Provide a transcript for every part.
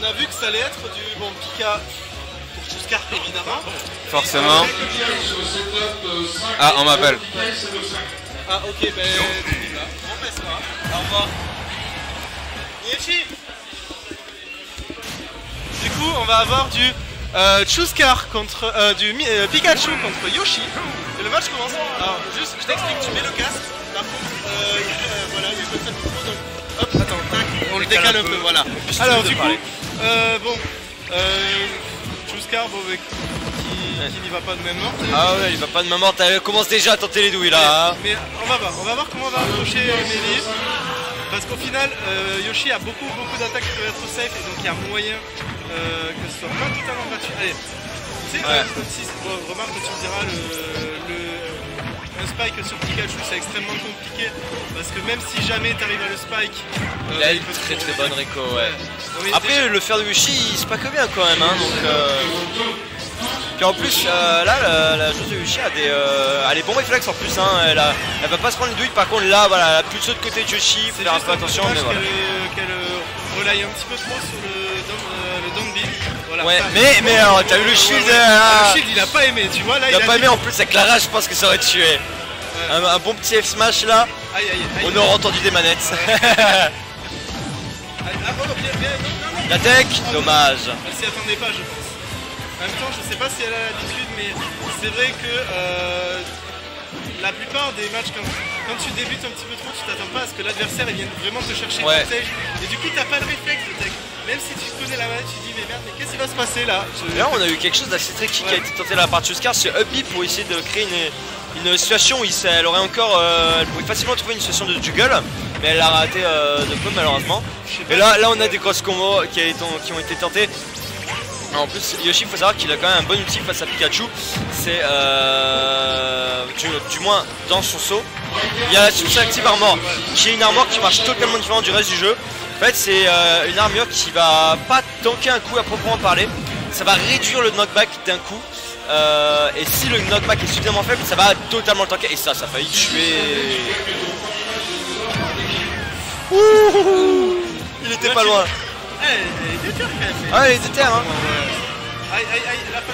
on a vu que ça allait être du bon Pika pour Chuskar évidemment. Forcément. Ah, on m'appelle. Ah ok, ben là. On passe pas. Au revoir. Niechi Du coup, on va avoir du euh, Chuskar contre euh, du euh, Pikachu contre Yoshi. Et le match commence. Alors, juste, je t'explique, tu mets le casque. Par contre, euh, euh, voilà, il y a comme ça le micro, donc hop, attends, tac, on le décale un peu, voilà. Alors, du coup, euh, bon, euh, bon, avec- qui, qui n'y va pas de même ordre. Ah ouais, il va pas de maman, elle commence déjà à tenter les douilles là. hein. Mais on va voir, on va voir comment va approcher euh. Parce qu'au final, euh, Yoshi a beaucoup beaucoup d'attaques qui peuvent être safe et donc il y a moyen euh, que ce soit pas totalement gratuit. Allez, tu sais, Ouais. euh, si, bon, remarque que tu me diras, le, le- un spike sur Pikachu c'est extrêmement compliqué parce que même si jamais tu arrives à le spike, euh, Il a il une peut très très bonne Rico, ouais. Non, mais Après, le fer de Yoshi, il se pack bien quand même, hein, donc. euh, Puis en plus, euh, là, la, la joueuse de Yoshi a des, euh, a les bons réflexes en plus. Hein, elle, a- elle va pas se prendre les douilles. Par contre, là, voilà, elle a plus de saut de côté de Yoshi. Faut faire un peu attention, mais voilà. qu'elle qu'elle, euh, relaye un petit peu trop sur le Voilà. Ouais, mais, mais alors, t'as vu le shield euh, le shield il a pas aimé, tu vois là Il a pas aimé en plus avec la rage, je pense que ça aurait tué. Un, un bon petit F smash là, Aïe aïe aïe. on aurait entendu des manettes. Ah, la tech, dommage. Elle s'y attendait pas, je pense. En même temps, je sais pas si elle a l'habitude, mais c'est vrai que euh, la plupart des matchs, quand, quand tu débutes un petit peu trop, tu t'attends pas à ce que l'adversaire vienne vraiment te chercher Ouais. le stage. Et du coup, t'as pas le réflexe de tech. Même si tu connais la manette, tu dis, mais merde, mais qu'est-ce qui va se passer là Je- Là, on a eu quelque chose d'assez tricky qui a été tenté part de Chuskar, c'est Up B pour essayer de créer une, une situation où il elle aurait encore. euh, elle pourrait facilement trouver une situation de juggle, mais elle l'a raté euh, de peu malheureusement. Et là, là, on a des grosses combos qui, ont été tentés. En plus, Yoshi, il faut savoir qu'il a quand même un bon outil face à Pikachu. C'est euh, du, du moins dans son saut. Il y a la Super Active Armor, qui est une armure qui marche totalement différente du reste du jeu. En fait, c'est euh, une armure qui va pas tanker un coup à proprement parler. Ça va réduire le knockback d'un coup. Euh, et si le knockback est suffisamment faible, ça va totalement le tanker. Et ça, ça a failli tuer. Ouh, il était pas loin. Eh, elle était dure quand même. Ah, était hein. Aïe aïe aïe, elle a pas.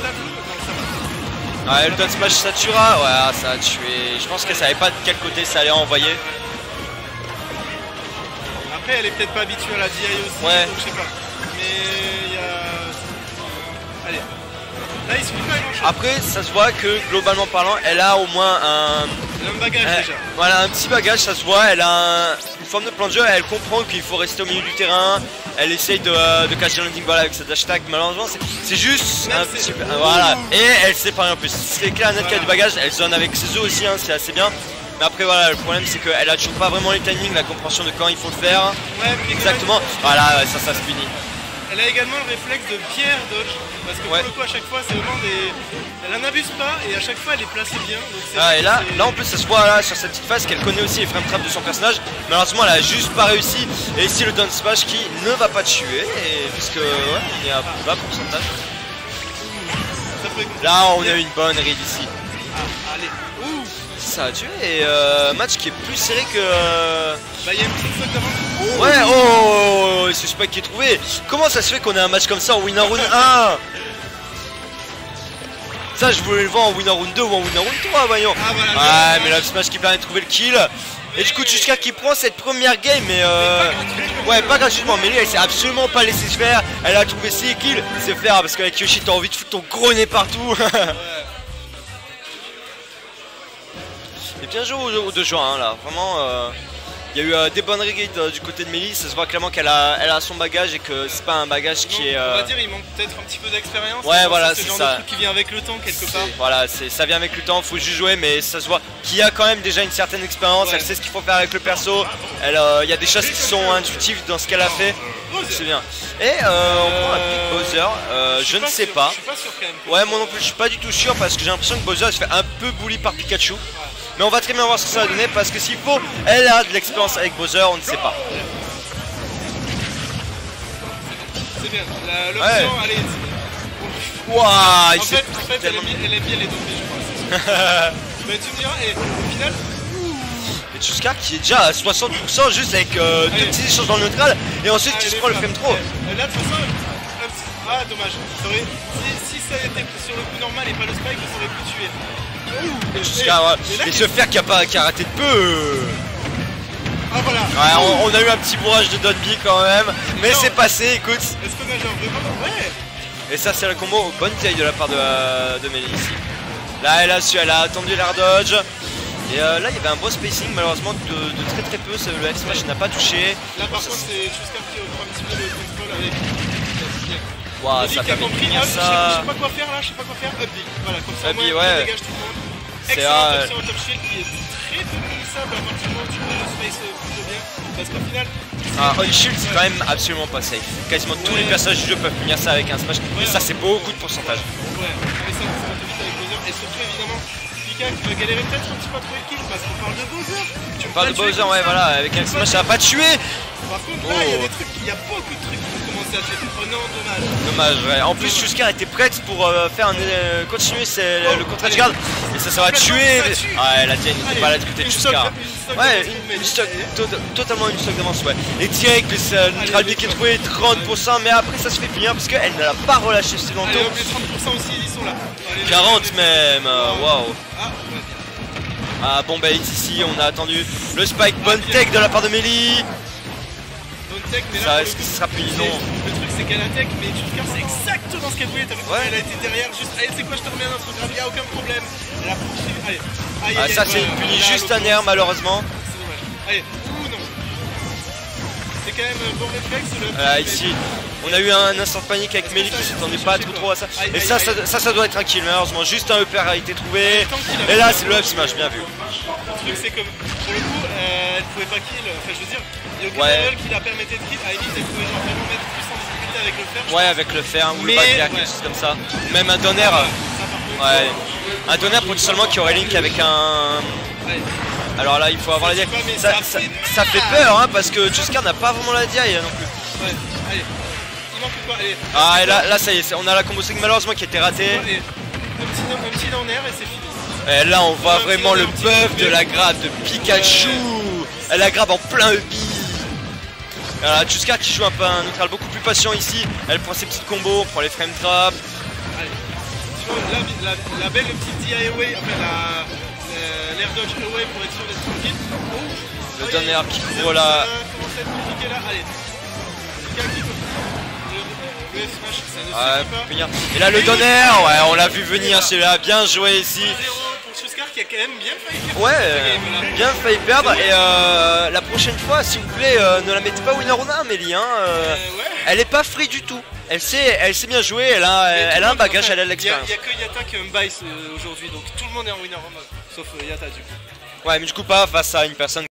Ouais, le down smash Satura, ouais, ça a tué. Je pense qu'elle savait pas de quel côté ça allait envoyer. Après, elle est peut-être pas habituée à la DI aussi, Ouais. donc je sais pas. Mais il y a. Allez. Là, il suffit pas grand chose. Après, ça se voit que globalement parlant, elle a au moins un, Elle a un bagage déjà. voilà, un petit bagage, ça se voit. Elle a un- une forme de plan de jeu. Elle comprend qu'il faut rester au milieu du terrain. Elle essaye de, euh, de cacher le landing voilà, avec cette hashtag. Malheureusement, c'est- juste Même un petit peu. Voilà. Et elle sait pas en plus. C'est clair, net qu'il y a du bagage. Elle zone avec ses œufs aussi, hein, c'est assez bien. Mais après, voilà, le problème c'est qu'elle a toujours pas vraiment les timings, la compréhension de quand il faut le faire. Ouais, puis Exactement. Voilà, ouais, ça, ça se finit. Elle a également le réflexe de bien dodge. Parce que Ouais. pour le coup, à chaque fois, c'est vraiment des. Elle en abuse pas et à chaque fois, elle est placée bien. Donc Ah, et là, là en plus ça se voit là sur cette petite phase qu'elle connaît aussi les frame traps de son personnage. Malheureusement elle a juste pas réussi. Et ici le down smash qui ne va pas tuer. Et puisque ouais, il y a un bas pourcentage. Là on a eu une bonne read ici. Ah, allez. Ouh Ça a tué et euh, match qui est plus serré que. euh, Bah, il y a une petite faute. Ouais oh c'est Spike qui est trouvé. Comment ça se fait qu'on ait un match comme ça en winner round 1 Ça je voulais le voir en winner round 2 ou en winner round 3 voyons. Ah, voilà. Ouais, mais le smash qui permet de trouver le kill. Et du coup, Tushka qui prend cette première game, mais euh... Ouais, pas gratuitement, mais lui, elle s'est absolument pas laissé se faire. Elle a trouvé ses kills, c'est faire parce qu'avec Yoshi, t'as envie de foutre ton gros nez partout. Et bien joué aux, aux deux joueurs, hein, là. Vraiment, euh, il y a eu euh, des bonnes rigates euh, du côté de Mélie. Ça se voit clairement qu'elle a, elle a son bagage et que c'est pas un bagage qui est. On va dire, il manque peut-être un petit peu d'expérience. Ouais, voilà, c'est genre ça. de truc qui vient avec le temps, quelque part. Voilà, ça vient avec le temps, faut juste jouer, mais ça se voit qu'il y a quand même déjà une certaine expérience, Ouais. elle sait ce qu'il faut faire avec le perso, euh, il y a des choses qui sont intuitives dans ce qu'elle a fait, c'est bien. Et euh, on prend un pick Bowser, euh, je ne sais sûr, pas. Je suis pas sûr quand même. Ouais, moi non plus, je suis pas du tout sûr parce que j'ai l'impression que Bowser se fait un peu bully par Pikachu. Mais on va très bien voir ce que ça va donner parce que s'il faut, elle a de l'expérience avec Bowser, on ne sait pas. C'est bien. L'option, Ouais. allez. Waouh, il En s'est fait, en fait elle, aime bien, elle les tombées, je crois. Mais tu me diras, et au final, Et Tuska qui est déjà à 60% juste avec euh, deux petits échanges dans le neutral et ensuite qui elle se est prend le frame trop. Elle- Là, de toute façon, Ah, dommage. Si, si ça était sur le coup normal et pas le spike, ça aurait pu tuer. Jusqu'à et- là, ce fer qui a pas qui a raté de peu. Ah voilà. Ouais, on, on a eu un petit bourrage de Donby quand même, mais c'est passé, écoute. Est-ce qu'on a genre vraiment. Ouais Et ça c'est le combo bonne taille de la part de, euh, de Melly ici. Là elle a su, elle a attendu l'air dodge. Et euh, là il y avait un beau spacing malheureusement de, de très très peu, le F smash n'a pas touché. Là par contre, c'est Chuskar qui reprend un petit peu le contrôle avec. Waouh, ça de compris, finir hop, je sais- je ça. sais pas quoi faire là, je sais pas quoi faire. Up. Voilà, comme ça, Up moins, ouais. dégage tout le monde. C'est, Excellent euh, option au top shield qui est très peu punissable à partir du moment où tu peux le space euh, plutôt bien. Parce qu'au final, Ah, on shield c'est quand même absolument pas safe. Quasiment tous les personnages du jeu peuvent finir ça avec un smash. Et ça c'est beaucoup de pourcentage. ouais, mais ça, ça va te vite avec Bowser. Et surtout, évidemment, Pika qui va galérer peut-être un petit peu à trouver le kill parce qu'on parle de Bowser. Tu On parle de Bowser, ouais voilà, avec un smash ça va pas tuer. Par contre, là, il y a Oh. des trucs, il y a beaucoup de trucs Oh non, dommage. Dommage, ouais. En plus, Chuskar était prête pour euh, faire un, euh, continuer c'est Oh, le contre allez. guard. Et ça, ça va tuer. tue. Ouais, la Diane n'était pas là du côté de stock Ouais, une, stock, to- totalement une stock d'avance, ouais. Et direct, le euh, neutral qui est trouvé 30%, mais après ça se fait finir parce qu'elle ne l'a pas relâché ce Allez, longtemps. hop, les 30% aussi, ils sont là. Allez, les- 40 les- même, euh, waouh. Ah. Ah, bon, bah, ici, on a attendu le spike, bonne tech de la part de Melly. Tech, mais là, Ça, est-ce le que ce sera puni c'est- Non. Le truc, c'est qu'elle a tech, mais Chuskar, c'est exactement ce qu'elle voulait. T'as vu Ouais. elle a été derrière, juste, allez, c'est quoi, je te remets un autre grave, y'a aucun problème. Elle a poursuivi, allez. Aïe, Ah, ça, c'est voilà, puni là, juste un l'occurrence, air, malheureusement. C'est dommage. Allez. C'est quand même bon réflexe, le. Voilà, ici, on a eu un instant de panique avec Melly qui s'attendait pas trop trop à ça. Et ça, ça, ça, doit être un kill, malheureusement. Juste un upper a été trouvé. Et là, c'est le up smash, bien vu. Le truc, c'est que pour le coup, euh, elle pouvait pas kill. Enfin, je veux dire, il y a aucun qui la permettait de kill. À limite, elle pouvait genre vraiment mettre plus en difficulté avec le fer. Ouais, avec le fer ou le ouais. quelque chose comme ça. Même un donner. Ouais. Un donner potentiellement qui aurait link avec un. Alors là, il faut avoir la DI. Ça, ça ça, fait peur, hein, parce que Juskar n'a pas vraiment la DI non plus. Ouais, allez. Il manque quoi Allez. Ah, et là, là, ça y est, on a la combo swing malheureusement qui été ratée. Allez. Un petit, un petit down air et c'est fini. Et là, on voit vraiment le buff de la grab de Pikachu. Elle la grab en plein EB. Voilà, qui joue un peu un neutral beaucoup plus patient ici. Elle prend ses petites combos, on prend les frame traps. Allez. La, la, la belle petite DI away, enfin la. La- L'air dodge away pour être sûr d'être tranquille. Oh, Le oh, a- air qui couvre la-. Et là, le donner, ouais, on l'a vu venir celui-là. Bien joué ici. 1-0 pour Chuskar qui a quand même bien failli faire Ouais, euh, bien failli perdre. Et euh, la prochaine fois, s'il vous plaît, euh, ne la mettez pas winner on a, Amélie. Hein, euh, Euh, ouais. elle est pas free du tout. Elle sait, elle sait bien jouer. Elle a, elle a un bagage, elle a de l'expérience. Il n'y a, que Yata qui a un euh, aujourd'hui, donc tout le monde est en winner mode, sauf euh, Yata du coup. Ouais, mais du coup pas face à une personne